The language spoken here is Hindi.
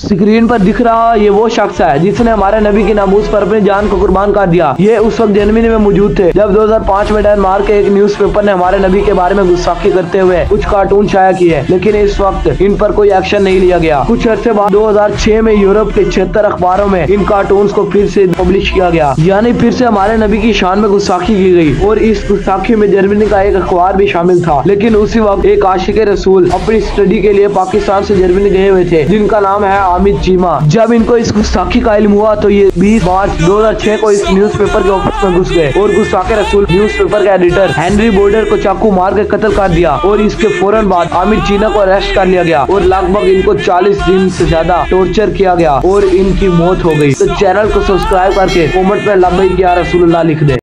स्क्रीन पर दिख रहा ये वो शख्स है जिसने हमारे नबी की नामूस पर अपनी जान को कुर्बान कर दिया। ये उस वक्त जर्मनी में मौजूद थे, जब 2005 में डेनमार्क के एक न्यूज़पेपर ने हमारे नबी के बारे में गुस्साखी करते हुए कुछ कार्टून शाया किए, लेकिन इस वक्त इन पर कोई एक्शन नहीं लिया गया। कुछ अर्से बाद 2006 में यूरोप के छिहत्तर अखबारों में इन कार्टून को फिर से पब्लिश किया गया, यानी फिर से हमारे नबी की शान में गुस्साखी की गई, और इस गुस्साखी में जर्मनी का एक अखबार भी शामिल था। लेकिन उसी वक्त एक आशिक रसूल अपनी स्टडी के लिए पाकिस्तान ऐसी जर्मनी गए हुए थे, जिनका नाम है आमिद चीमा। जब इनको इस गुस्ताखी का इल्म हुआ तो ये 20 मार्च 2006 को इस न्यूज़पेपर के ऑफ़िस में घुस गए और गुस्ताखे रसूल न्यूज़पेपर के एडिटर हेनरी बोर्डर को चाकू मार के कत्ल कर दिया और इसके फ़ौरन बाद आमिर चीना को अरेस्ट कर लिया गया और लगभग इनको 40 दिन से ज़्यादा टॉर्चर किया गया और इनकी मौत हो गई। तो चैनल को सब्सक्राइब करके कॉमेंट में लंबई किया रसूल लिख दे।